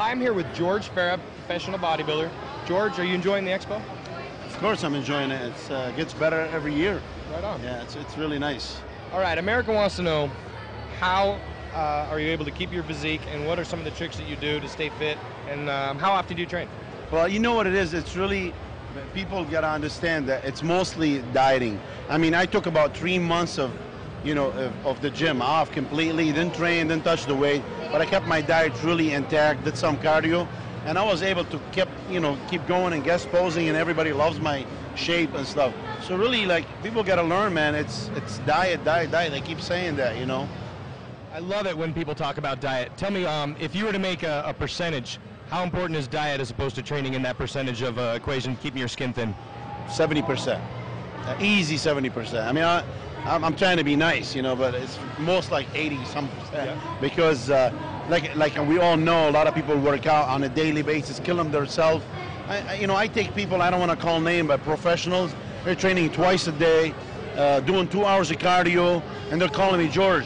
I'm here with George Farah, professional bodybuilder. George, are you enjoying the expo? Of course, I'm enjoying it. It uh, gets better every year. Right on. Yeah, it's, it's really nice. All right, America wants to know how uh, are you able to keep your physique and what are some of the tricks that you do to stay fit and um, how often do you train? Well, you know what it is? It's really, people got to understand that it's mostly dieting. I mean, I took about three months of, you know, of, of the gym off completely, didn't train, didn't touch the weight, but I kept my diet really intact, did some cardio, and I was able to keep, you know, keep going and guest posing, and everybody loves my shape and stuff. So really, like, people got to learn, man. It's it's diet, diet, diet. They keep saying that, you know. I love it when people talk about diet. Tell me, um, if you were to make a, a, percentage, how important is diet as opposed to training in that percentage of uh, equation, keeping your skin thin? 70%. Uh, easy 70%. I mean, I, I'm, I'm, trying to be nice, you know, but it's most like 80 some percent yeah. because, uh, like, like we all know, a lot of people work out on a daily basis, kill them themselves. I, you know, I take people, I don't want to call name, but professionals, they're training twice a day, uh, doing two hours of cardio, and they're calling me, George,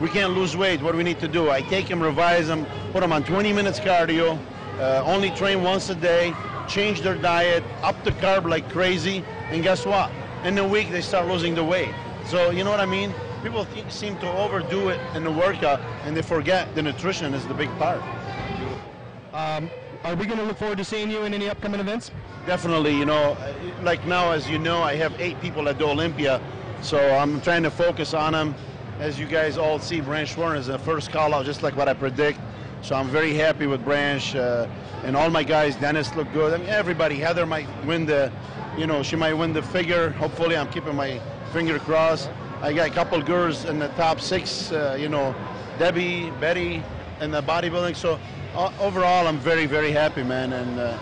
we can't lose weight. What do we need to do? I take them, revise them, put them on 20 minutes cardio, uh, only train once a day, change their diet, up the carb like crazy, and guess what? In a week, they start losing the weight. So, you know what I mean? People seem to overdo it in the workout, and they forget the nutrition is the big part. Um, are we going to look forward to seeing you in any upcoming events? Definitely. You know, like now, as you know, I have eight people at the Olympia, so I'm trying to focus on them as you guys all see, Branch Warren is the first call out, just like what I predict. So I'm very happy with Branch uh, and all my guys. Dennis look good. I mean, everybody. Heather might win the, you know, she might win the figure. Hopefully, I'm keeping my finger crossed. I got a couple girls in the top six. Uh, you know, Debbie, Betty, in the bodybuilding. So uh, overall, I'm very, very happy, man. And uh,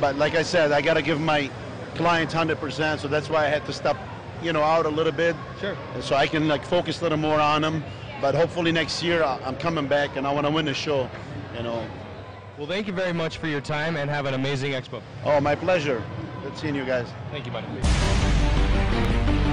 but like I said, I got to give my clients 100%. So that's why I had to stop you know, out a little bit. Sure. So I can like focus a little more on them. But hopefully next year I'm coming back and I want to win the show, you know. Well, thank you very much for your time and have an amazing expo. Oh, my pleasure. Seeing you guys. Thank you, buddy.